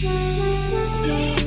Yeah.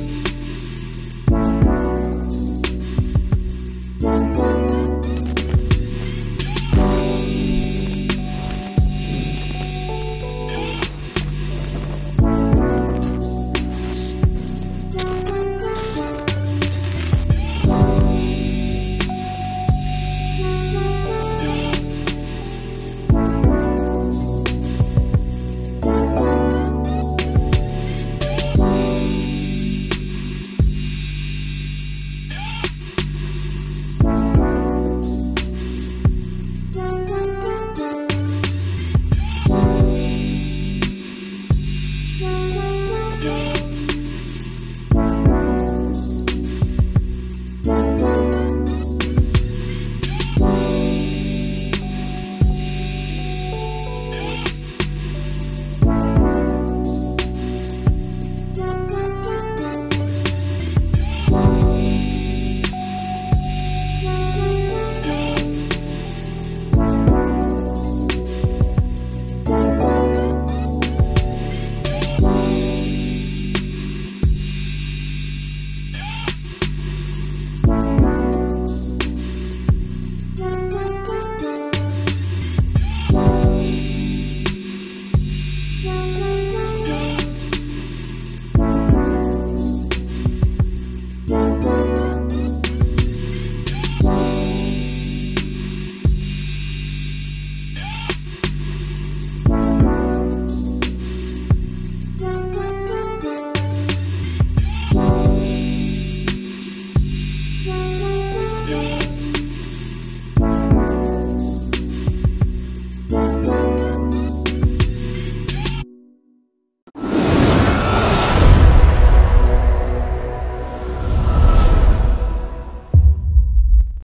You.